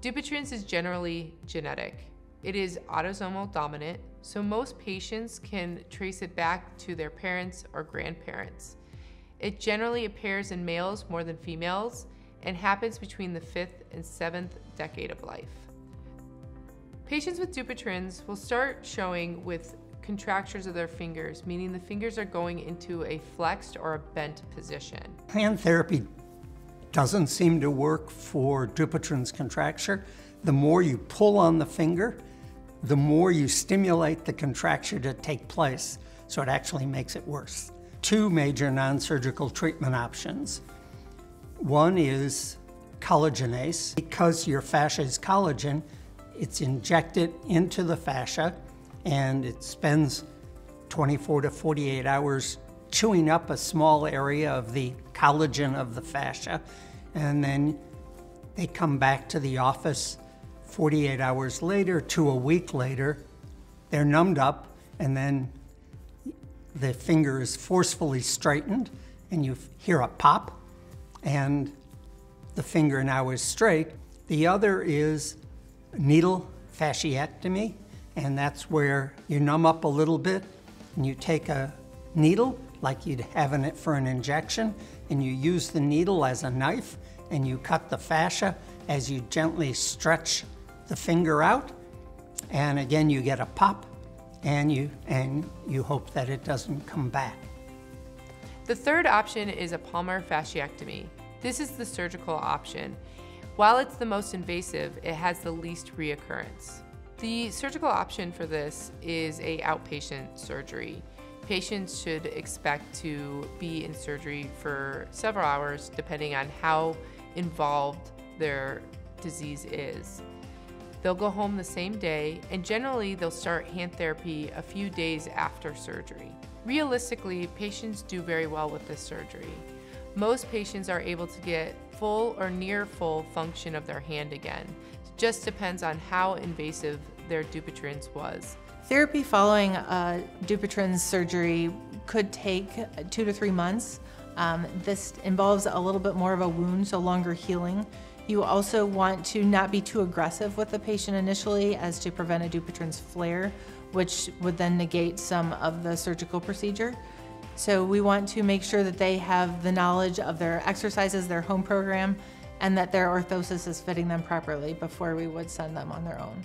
Dupuytren's is generally genetic. It is autosomal dominant, so most patients can trace it back to their parents or grandparents. It generally appears in males more than females and happens between the fifth and seventh decade of life. Patients with Dupuytren's will start showing with contractures of their fingers, meaning the fingers are going into a flexed or a bent position. Hand therapy doesn't seem to work for Dupuytren's contracture. The more you pull on the finger, the more you stimulate the contracture to take place, so it actually makes it worse. Two major non-surgical treatment options. One is collagenase. Because your fascia is collagen, it's injected into the fascia and it spends 24 to 48 hours chewing up a small area of the collagen of the fascia. And then they come back to the office 48 hours later to a week later. They're numbed up and then the finger is forcefully straightened and you hear a pop and the finger now is straight. The other is needle fasciectomy, and that's where you numb up a little bit and you take a needle like you'd have in it for an injection, and you use the needle as a knife and you cut the fascia as you gently stretch the finger out. And again, you get a pop and you, and you hope that it doesn't come back. The third option is a palmar fasciectomy. This is the surgical option. While it's the most invasive, it has the least reoccurrence. The surgical option for this is a outpatient surgery. Patients should expect to be in surgery for several hours depending on how involved their disease is. They'll go home the same day and generally they'll start hand therapy a few days after surgery. Realistically, patients do very well with this surgery. Most patients are able to get full or near full function of their hand again. It just depends on how invasive their Dupuytren's was. Therapy following a Dupuytren's surgery could take two to three months. Um, this involves a little bit more of a wound, so longer healing. You also want to not be too aggressive with the patient initially as to prevent a Dupuytren's flare, which would then negate some of the surgical procedure. So we want to make sure that they have the knowledge of their exercises, their home program, and that their orthosis is fitting them properly before we would send them on their own.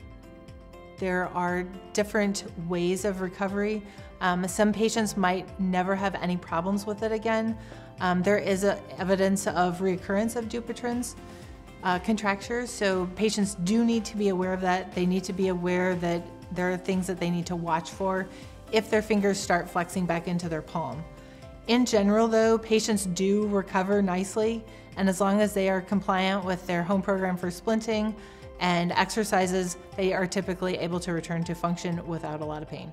There are different ways of recovery. Um, some patients might never have any problems with it again. Um, there is evidence of recurrence of Dupuytren's uh, contractures, so patients do need to be aware of that. They need to be aware that there are things that they need to watch for if their fingers start flexing back into their palm. In general though, patients do recover nicely and as long as they are compliant with their home program for splinting and exercises, they are typically able to return to function without a lot of pain.